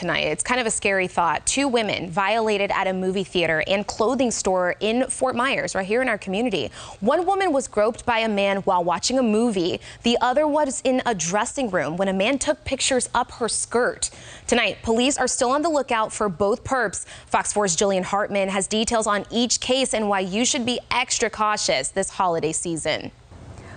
tonight. It's kind of a scary thought. Two women violated at a movie theater and clothing store in Fort Myers, right here in our community. One woman was groped by a man while watching a movie. The other was in a dressing room when a man took pictures up her skirt. Tonight, police are still on the lookout for both perps. Fox 4's Jillian Hartman has details on each case and why you should be extra cautious this holiday season.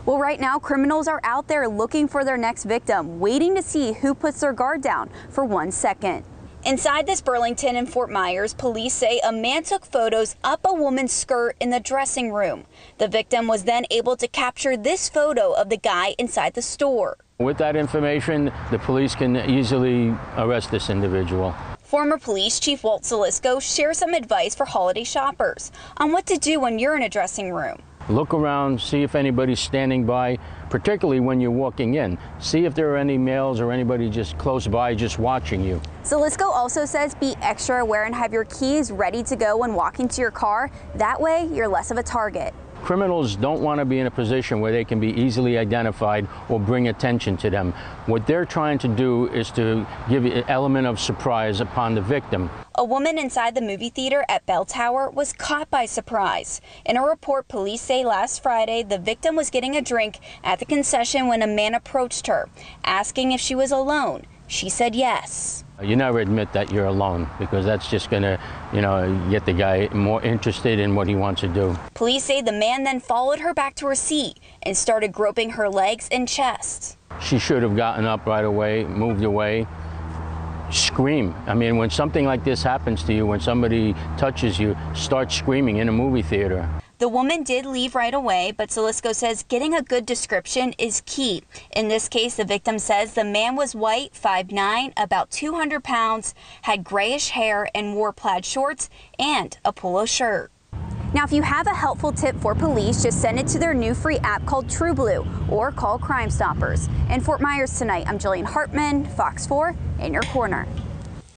Well, right now, criminals are out there looking for their next victim, waiting to see who puts their guard down for one second. Inside this Burlington and Fort Myers, police say a man took photos up a woman's skirt in the dressing room. The victim was then able to capture this photo of the guy inside the store. With that information, the police can easily arrest this individual. Former Police Chief Walt Zalisko shares some advice for holiday shoppers on what to do when you're in a dressing room. Look around, see if anybody's standing by, particularly when you're walking in. See if there are any males or anybody just close by just watching you. Zalisko also says be extra aware and have your keys ready to go when walking to your car. That way, you're less of a target. Criminals don't want to be in a position where they can be easily identified or bring attention to them. What they're trying to do is to give an element of surprise upon the victim. A woman inside the movie theater at Bell Tower was caught by surprise. In a report, police say last Friday the victim was getting a drink at the concession when a man approached her, asking if she was alone. She said yes. You never admit that you're alone because that's just going to, you know, get the guy more interested in what he wants to do. Police say the man then followed her back to her seat and started groping her legs and chest. She should have gotten up right away, moved away, scream. I mean, when something like this happens to you, when somebody touches you, start screaming in a movie theater. The woman did leave right away, but Zalisko says getting a good description is key. In this case, the victim says the man was white, 5'9", about 200 pounds, had grayish hair, and wore plaid shorts and a polo shirt. Now, if you have a helpful tip for police, just send it to their new free app called TrueBlue or call Crime Stoppers. In Fort Myers tonight, I'm Jillian Hartman, Fox 4, in your corner.